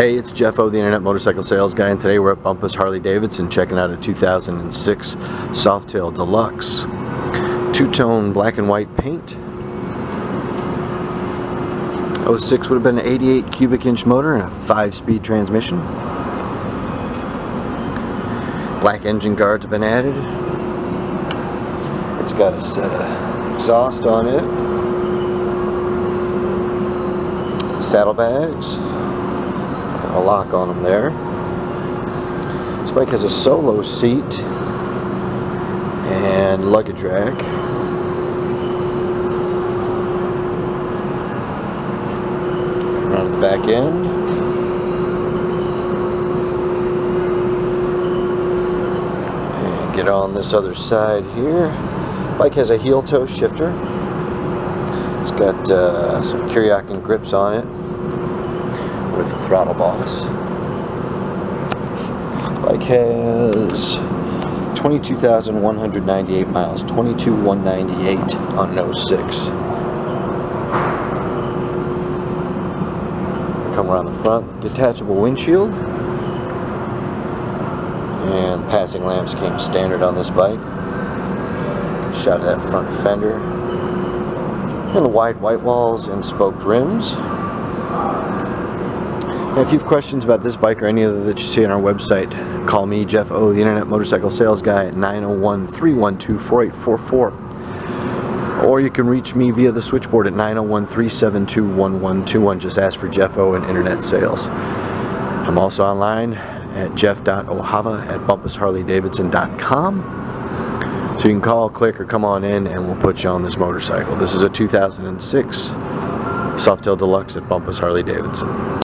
Hey, it's Jeff O, the Internet Motorcycle Sales Guy, and today we're at Bumpus Harley Davidson checking out a 2006 Softail Deluxe. Two-tone black and white paint. 06 would have been an 88 cubic inch motor and a 5-speed transmission. Black engine guards have been added. It's got a set of exhaust on it. Saddlebags a lock on them there. This bike has a solo seat and luggage rack. Around the back end. And get on this other side here. Bike has a heel toe shifter. It's got uh, some Kuryakyn grips on it with the throttle boss. Bike has 22,198 miles, 22,198 on an 06. Come around the front, detachable windshield. And passing lamps came standard on this bike. Shot of that front fender. And the wide white walls and spoked rims. If you have questions about this bike or any other that you see on our website, call me, Jeff O, the Internet Motorcycle Sales Guy, at 901-312-4844. Or you can reach me via the switchboard at 901-372-1121. Just ask for Jeff O and Internet Sales. I'm also online at jeff.ohava at bumpusharleydavidson.com. So you can call, click, or come on in and we'll put you on this motorcycle. This is a 2006 Softail Deluxe at Bumpus Harley Davidson.